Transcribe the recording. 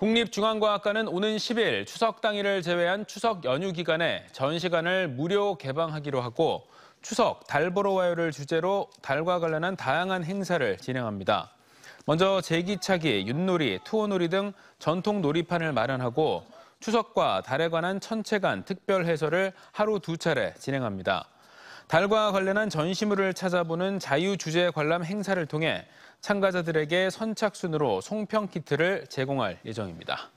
국립중앙과학관은 오는 10일 추석 당일을 제외한 추석 연휴 기간에 전시관을 무료 개방하기로 하고 추석 달 보러 와요를 주제로 달과 관련한 다양한 행사를 진행합니다. 먼저 제기차기, 윷놀이, 투어놀이 등 전통 놀이판을 마련하고 추석과 달에 관한 천체관 특별 해설을 하루 두 차례 진행합니다. 달과 관련한 전시물을 찾아보는 자유주제 관람 행사를 통해 참가자들에게 선착순으로 송평 키트를 제공할 예정입니다.